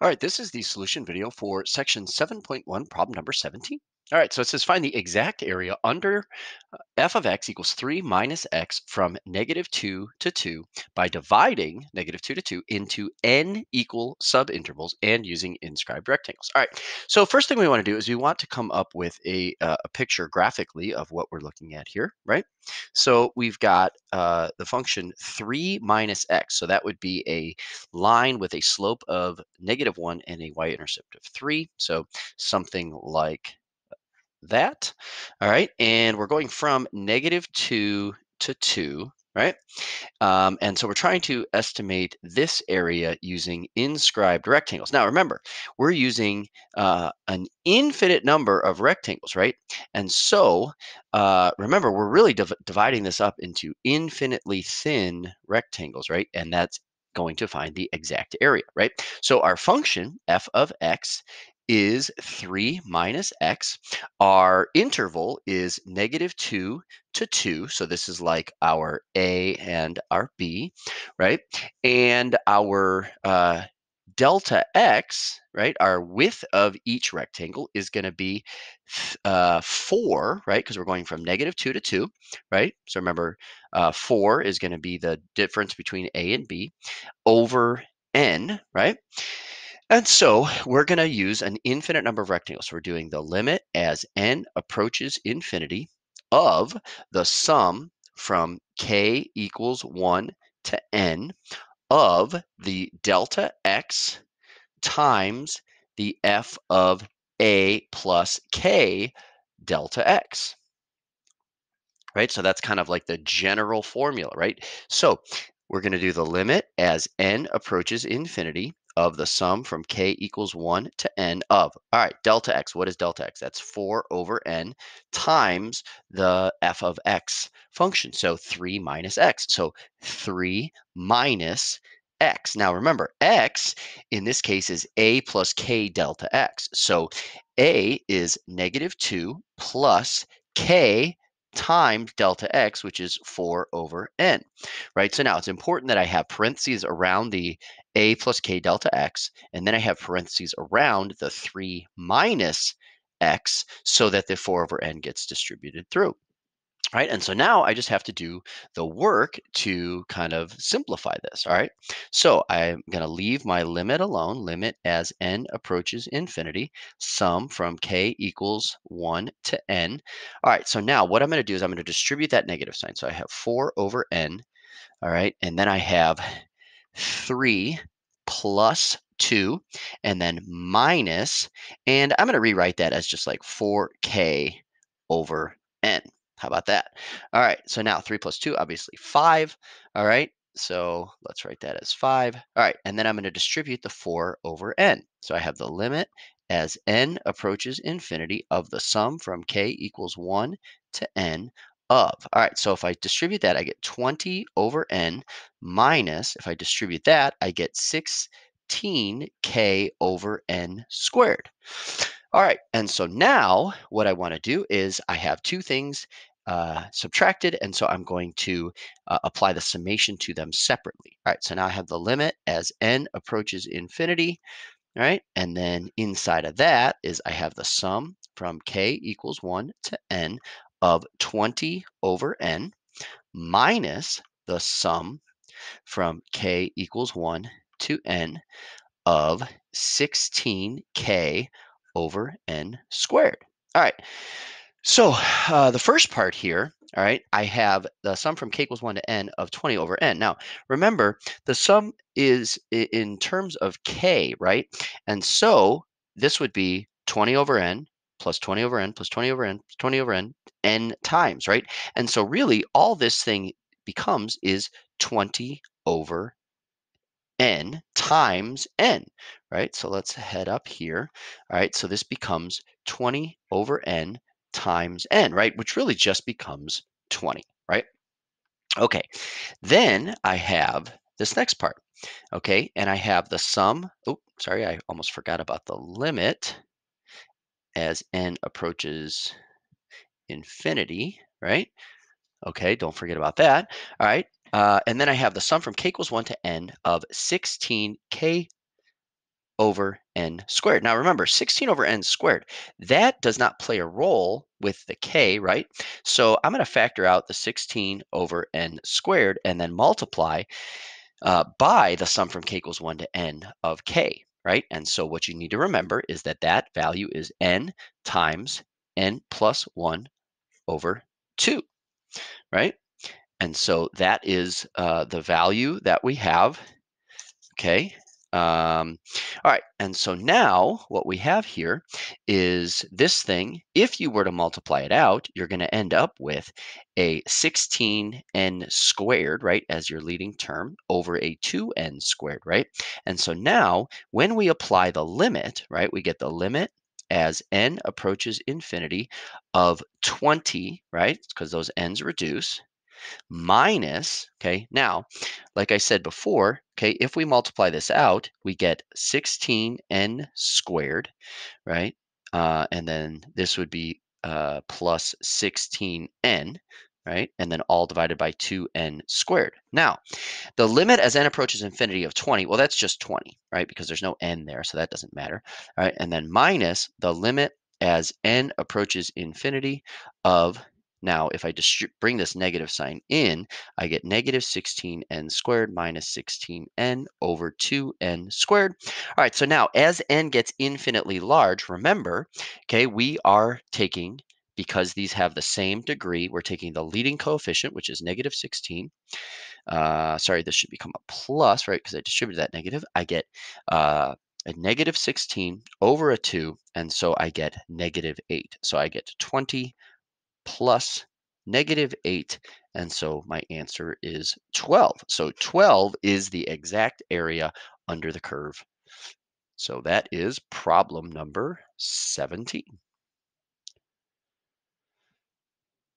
All right, this is the solution video for section 7.1, problem number 17. All right, so it says find the exact area under uh, f of x equals 3 minus x from negative 2 to 2 by dividing negative 2 to 2 into n equal subintervals and using inscribed rectangles. All right, so first thing we want to do is we want to come up with a, uh, a picture graphically of what we're looking at here, right? So we've got uh, the function 3 minus x. So that would be a line with a slope of negative 1 and a y-intercept of 3. So something like that. All right. And we're going from negative 2 to 2, right? Um, and so we're trying to estimate this area using inscribed rectangles. Now, remember, we're using uh, an infinite number of rectangles, right? And so uh, remember, we're really div dividing this up into infinitely thin rectangles, right? And that's going to find the exact area, right? So our function f of x is 3 minus x. Our interval is negative 2 to 2. So this is like our A and our B, right? And our uh, delta x, right, our width of each rectangle is going to be uh, 4, right, because we're going from negative 2 to 2, right? So remember, uh, 4 is going to be the difference between A and B over n, right? And so we're going to use an infinite number of rectangles. We're doing the limit as n approaches infinity of the sum from k equals 1 to n of the delta x times the f of a plus k delta x. Right? So that's kind of like the general formula, right? So we're going to do the limit as n approaches infinity of the sum from k equals 1 to n of, all right, delta x. What is delta x? That's 4 over n times the f of x function. So 3 minus x. So 3 minus x. Now remember, x in this case is a plus k delta x. So a is negative 2 plus k times delta x, which is 4 over n, right? So now it's important that I have parentheses around the a plus k delta x, and then I have parentheses around the 3 minus x so that the 4 over n gets distributed through right? And so now I just have to do the work to kind of simplify this, all right? So I'm going to leave my limit alone, limit as n approaches infinity, sum from k equals 1 to n. All right, so now what I'm going to do is I'm going to distribute that negative sign. So I have 4 over n, all right? And then I have 3 plus 2, and then minus, and I'm going to rewrite that as just like 4k over n. How about that? All right, so now 3 plus 2, obviously 5. All right, so let's write that as 5. All right, and then I'm going to distribute the 4 over n. So I have the limit as n approaches infinity of the sum from k equals 1 to n of. All right, so if I distribute that, I get 20 over n minus, if I distribute that, I get 16k over n squared. All right, and so now what I want to do is I have two things uh, subtracted, and so I'm going to uh, apply the summation to them separately. All right, so now I have the limit as n approaches infinity, all right? And then inside of that is I have the sum from k equals 1 to n of 20 over n minus the sum from k equals 1 to n of 16k over n squared. All right, so uh, the first part here, all right, I have the sum from k equals 1 to n of 20 over n. Now, remember, the sum is in terms of k, right? And so this would be 20 over n plus 20 over n plus 20 over n plus 20 over n n times, right? And so really all this thing becomes is 20 over n times n, right? So let's head up here. All right, so this becomes 20 over n times n, right? Which really just becomes 20, right? Okay, then I have this next part, okay? And I have the sum, oh, sorry, I almost forgot about the limit as n approaches infinity, right? Okay, don't forget about that. All right, uh, and then I have the sum from k equals 1 to n of 16k over n squared. Now remember, 16 over n squared, that does not play a role with the k, right? So I'm going to factor out the 16 over n squared and then multiply uh, by the sum from k equals 1 to n of k, right? And so what you need to remember is that that value is n times n plus 1 over 2, right? And so that is uh, the value that we have, okay? Um, all right, and so now what we have here is this thing, if you were to multiply it out, you're going to end up with a 16n squared, right, as your leading term over a 2n squared, right? And so now when we apply the limit, right, we get the limit as n approaches infinity of 20, right, because those n's reduce, minus, okay, now, like I said before, okay, if we multiply this out, we get 16n squared, right? Uh, and then this would be uh, plus 16n, right? And then all divided by 2n squared. Now, the limit as n approaches infinity of 20, well, that's just 20, right? Because there's no n there, so that doesn't matter, all right? And then minus the limit as n approaches infinity of now, if I bring this negative sign in, I get negative 16n squared minus 16n over 2n squared. All right, so now as n gets infinitely large, remember, okay, we are taking, because these have the same degree, we're taking the leading coefficient, which is negative 16. Uh, sorry, this should become a plus, right, because I distributed that negative. I get uh, a negative 16 over a 2, and so I get negative 8. So I get 20 plus negative 8. And so my answer is 12. So 12 is the exact area under the curve. So that is problem number 17.